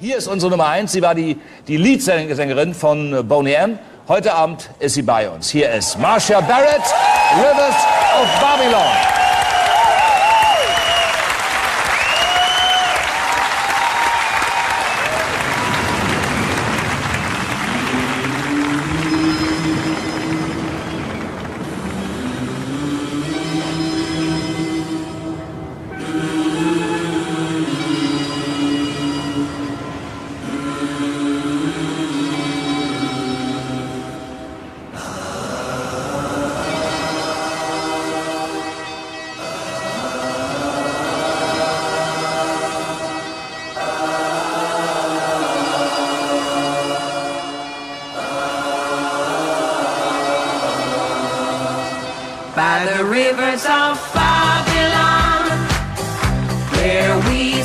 Hier ist unsere Nummer eins. Sie war die, die Leadsängerin von Boney M. Heute Abend ist sie bei uns. Hier ist Marcia Barrett, Rivers of Babylon. by the rivers of Babylon, where we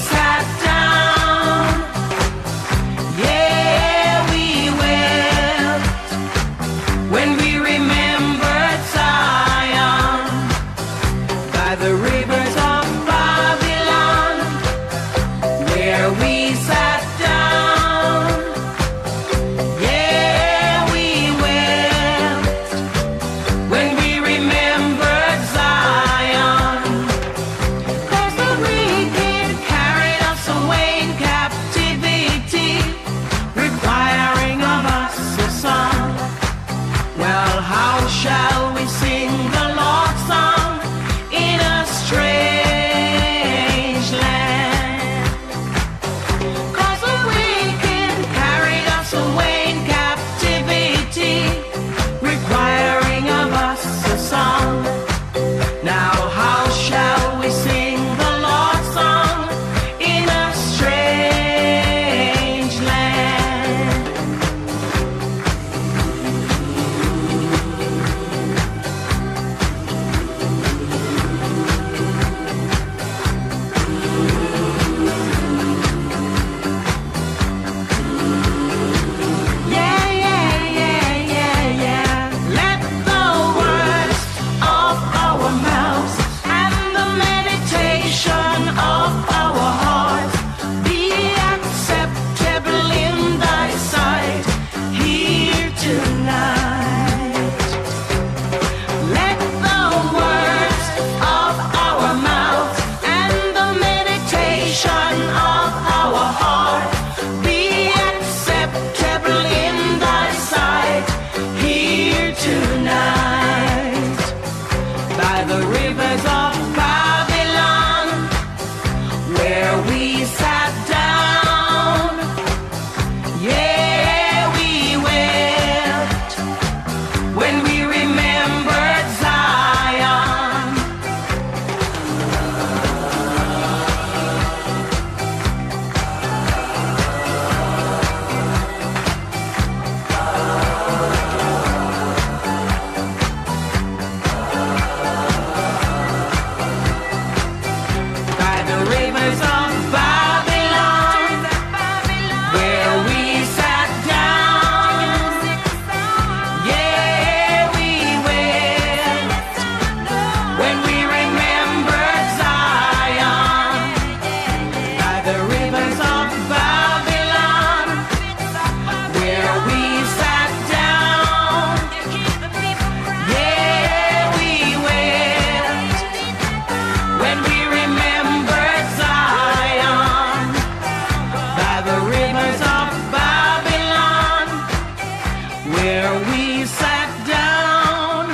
There we sat down.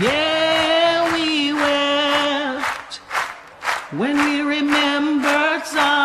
Yeah, we wept when we remembered. Some